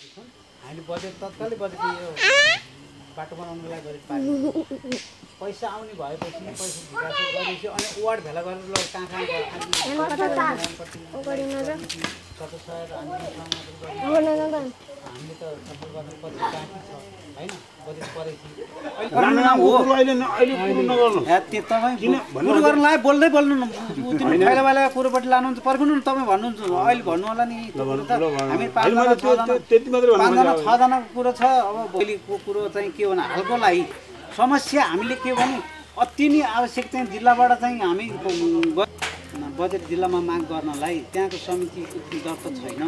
हामीले बजेट तत्कालै बजेट यो बाटो बनाउनुको लागि गरेको पार्टी। पैसा आउने भएपछि पैसा गरेपछि अनि वार्ड भेला गरेर कहाँ कहाँ समाजहरू गर्ने। हामीले त पछि बाँकी छ होइन बजेट परेपछि बोल्दै बोल्नु न। पहिला पहिला कुरोपट्टि लानुहुन्छ पर्खिनु न तपाईँ भन्नुहुन्छ। अहिले भन्नु होला नि। हामी पाँचजना। छजनाको कुरो छ। अब भोलिको कुरो चाहिँ के भने हालको लागि समस्या हामीले के भने अति नै आवश्यक चाहिँ जिल्लाबाट चाहिँ हामी बजेट जिल्लामा माग गर्नलाई त्यहाँको समिति दर्ता छैन।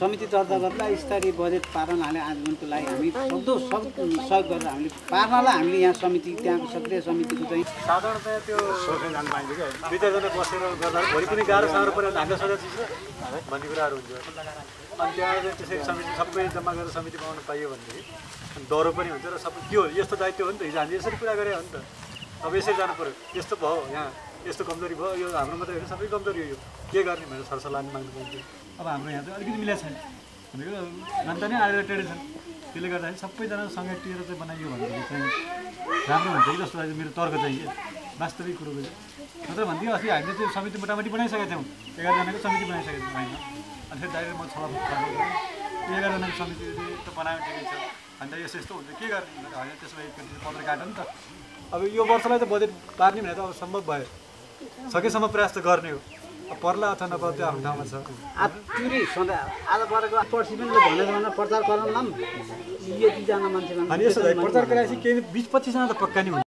समिति दर्ता गर्दा स्तरीय बजेट पार्नलाई आन्दोलनको लागि हामी सक्दो सब सहयोग गरेर हामीले पार्नलाई हामीले यहाँ समिति त्यहाँको सक्रिय समितिको चाहिँ साधारणतया त्यो बसेर गर्दा भोलि पनि गाह्रो पऱ्यो चिज भन्ने कुराहरू हुन्छ। अनि त्यहाँ चाहिँ त्यसरी समिति सबै जम्मा गरेर समिति बनाउनु पाइयो भनेदेखि अनि डह्रो पनि हुन्छ र सबै हो? यस्तो दायित्व हो नि त। हिजो हामीले यसरी कुरा गरे हो नि त। अब यसरी जानु पऱ्यो। यस्तो भयो यहाँ। यस्तो कमजोरी भयो यो हाम्रो मात्रै होइन सबै कमजोरी हो यो। के गर्ने भनेर सरसल्लाह पनि माग्नु पाइन्छ अब हाम्रो यहाँ चाहिँ अलिकति मिलेको छैन। भनेको जनता नै आएर छन् त्यसले गर्दाखेरि सबैजना सँगै टिएर चाहिँ बनाइयो भनेदेखि चाहिँ राम्रो हुन्छ कि जस्तो लाग्छ मेरो तर्क चाहिँ वास्तविक कुरो चाहिँ। नत्र भन्थ्यो अस्ति हामीले चाहिँ समिति मोटामोटी बनाइसकेका थियौँ। एघारजनाको समिति बनाइसकेको थियौँ होइन। अनि फेरि डाइरेक्ट म छलफल गरेँ एघारजनाको समिति त बनायो ठिकै छ। अन्त यस्तो यस्तो हुन्छ के गर्ने होइन त्यसो भए एकचोटि पत्र काट नि त। अब यो वर्षलाई त बजेट पार्ने भने त अब सम्भव भयो। सकेसम्म प्रयास त गर्ने हो। पर्ला अथवा नपर्ला त्यो आफ्नो ठाउँमा छ। आतुरी सधैँ आज परेको पर्सि पनि भनेर भने प्रचार गराउन यतिजना मान्छे अनि यसो प्रचार गराएपछि केही बिस पच्चिसजना त पक्का नि हुन्छ